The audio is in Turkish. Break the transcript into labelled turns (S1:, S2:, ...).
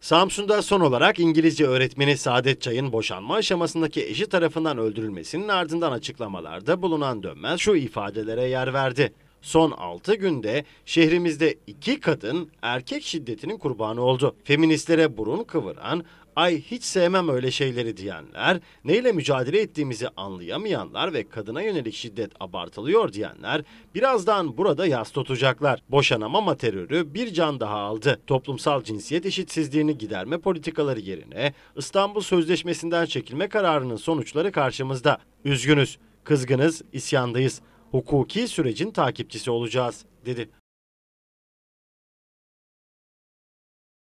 S1: Samsun'da son olarak İngilizce öğretmeni Saadet Çay'ın boşanma aşamasındaki eşi tarafından öldürülmesinin ardından açıklamalarda bulunan Dönmez şu ifadelere yer verdi. Son 6 günde şehrimizde iki kadın erkek şiddetinin kurbanı oldu. Feministlere burun kıvıran, ay hiç sevmem öyle şeyleri diyenler, neyle mücadele ettiğimizi anlayamayanlar ve kadına yönelik şiddet abartılıyor diyenler birazdan burada yas tutacaklar. Boşanamama terörü bir can daha aldı. Toplumsal cinsiyet eşitsizliğini giderme politikaları yerine İstanbul Sözleşmesi'nden çekilme kararının sonuçları karşımızda. Üzgünüz, kızgınız, isyandayız. Hukuki sürecin takipçisi olacağız, dedi.